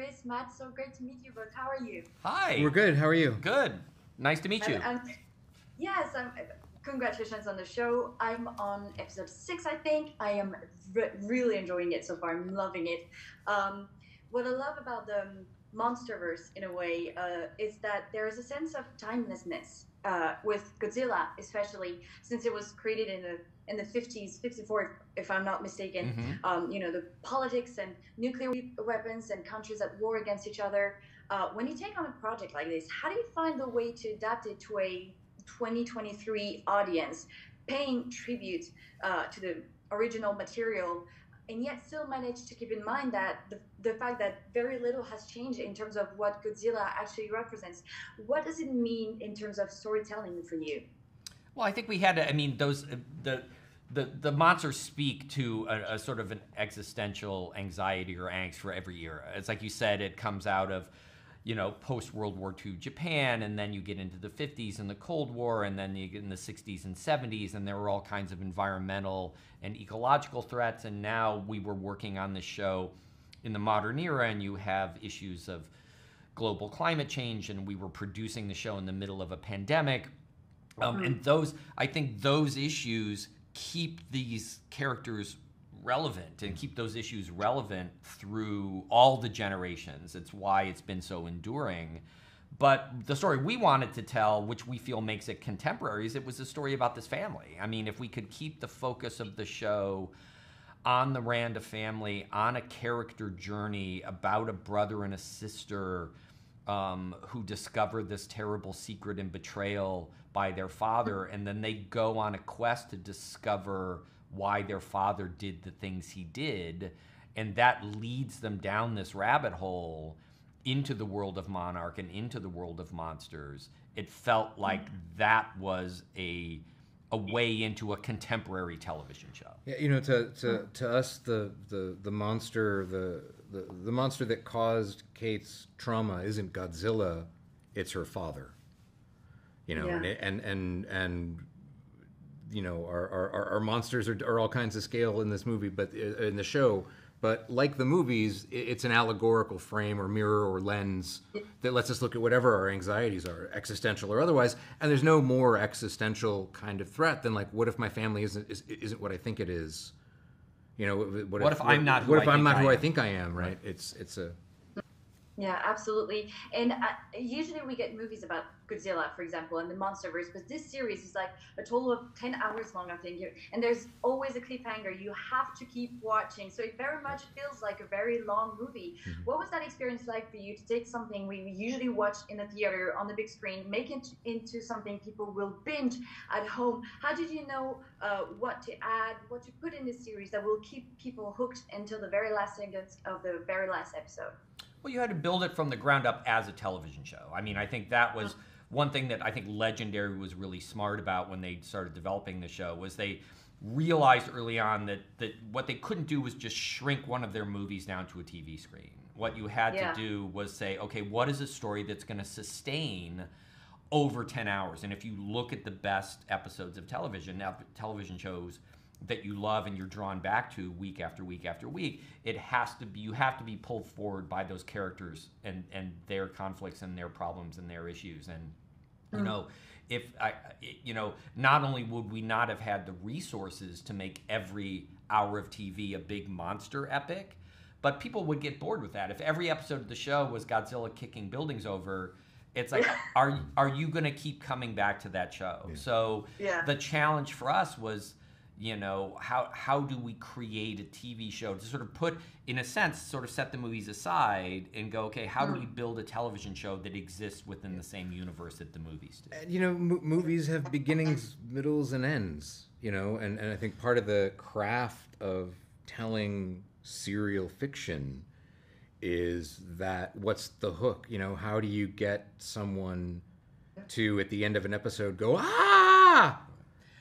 Chris, Matt. So great to meet you both. How are you? Hi. We're good. How are you? Good. Nice to meet you. I'm, I'm, yes, I'm, congratulations on the show. I'm on episode six, I think. I am re- really enjoying it so far. I'm loving it. Um, what I love about the MonsterVerse, in a way, uh, is that there is a sense of timelessness uh, with Godzilla, especially since it was created in the in the 50s, 54, if I'm not mistaken. Mhm. Um, you know, the politics and nuclear weapons and countries at war against each other. Uh, when you take on a project like this, how do you find the way to adapt it to a 2023 audience, paying tribute uh, to the original material, and yet still manage to keep in mind that the, the fact that very little has changed in terms of what Godzilla actually represents? What does it mean in terms of storytelling for you? Well, I think we had to. I mean, those uh, the the the monsters speak to a, a sort of an existential anxiety or angst for every era. It's like you said, it comes out of you know post World War II Japan, and then you get into the 50s and the Cold War, and then you get in the 60s and 70s, and there were all kinds of environmental and ecological threats. And now we were working on the show in the modern era, and you have issues of global climate change, and we were producing the show in the middle of a pandemic. Um, and those, I think, those issues keep these characters relevant and keep those issues relevant through all the generations. It's why it's been so enduring. But the story we wanted to tell, which we feel makes it contemporary, is it was a story about this family. I mean, if we could keep the focus of the show on the Randa family, on a character journey about a brother and a sister um, who discover this terrible secret and betrayal by their father, and then they go on a quest to discover why their father did the things he did, and that leads them down this rabbit hole into the world of Monarch and into the world of monsters. It felt like mm. that was a a way into a contemporary television show. Yeah, you know, to to, to us, the, the the monster, the, the the monster that caused Cate's trauma isn't Godzilla; it's her father. You know, Yeah. and, and and and you know, our our, our- our monsters are, are all kinds of scale in this movie, but uh, in the show. But like the movies, it's an allegorical frame or mirror or lens that lets us look at whatever our anxieties are, existential or otherwise. And there's no more existential kind of threat than like, what if my family isn't is, isn't what I think it is? You know, what, What if I'm not who what if I I'm think not who I am? think I am? Right? It's it's a Yeah, absolutely. And uh, usually we get movies about Godzilla, for example, and the MonsterVerse, but this series is like a total of 10 hours long, I think. And there's always a cliffhanger. You have to keep watching. So it very much feels like a very long movie. What was that experience like for you to take something we usually watch in the theater on the big screen, make it into something people will binge at home? How did you know uh, what to add, what to put in this series that will keep people hooked until the very last seconds of the very last episode? Well, you had to build it from the ground up as a television show. I mean, I think that was uh-huh. one thing that I think Legendary was really smart about when they started developing the show was they realized early on that that what they couldn't do was just shrink one of their movies down to a TV screen. What you had Yeah. to do was say, okay, what is a story that's going to sustain over 10 hours? And if you look at the best episodes of television, now television shows that you love and you're drawn back to week after week after week, it has to be you have to be pulled forward by those characters and and their conflicts and their problems and their issues and you mm. know if I you know not only would we not have had the resources to make every hour of TV a big monster epic, but people would get bored with that. If every episode of the show was Godzilla kicking buildings over, it's like are are you going to keep coming back to that show? So Yeah. the challenge for us was you know how how do we create a TV show to sort of put in a sense sort of set the movies aside and go okay how do we build a television show that exists within the same universe that the movies do And, you know, mo- movies have beginnings, middles, and ends. You know, and, and I think part of the craft of telling serial fiction is that what's the hook? You know, how do you get someone to at the end of an episode go ah?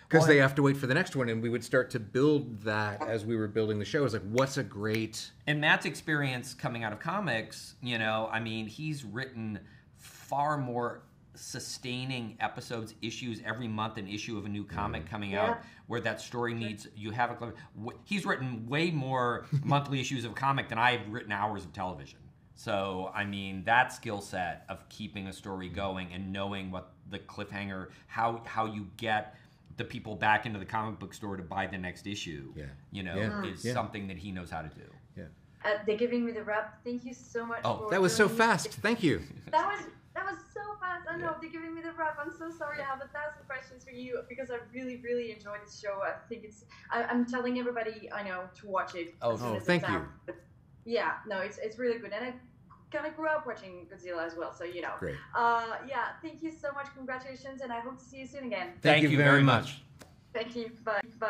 Because they have to wait for the next one, and we would start to build that as we were building the show. It's like, what's a great and Matt's experience coming out of comics, you know, I mean, he's written far more sustaining episodes, issues every month, an issue of a new comic mm-hmm. coming Yeah. out where that story needs you have a. cl- w- He's written way more monthly issues of comic than I've written hours of television. So, I mean, that skill set of keeping a story going and knowing what the cliffhanger, how how you get the people back into the comic book store to buy the next issue, Yeah. you know, Yeah. is Yeah. something that he knows how to do. Yeah. Uh, they're giving me the wrap. Thank you so much. Oh, for That was so joining me. fast. Thank you. That was that was so fast. I know they're giving me the wrap. I'm so sorry. I have a thousand questions for you because I really, really enjoyed the show. I think it's. I, I'm telling everybody I know to watch it. Oh, oh, thank you. But yeah, no, it's it's really good, and I kind of grew up watching Godzilla as well, so you know. Great. Uh, yeah, thank you so much. Congratulations, and I hope to see you soon again. Thank you very much. Thank you. Bye. Bye.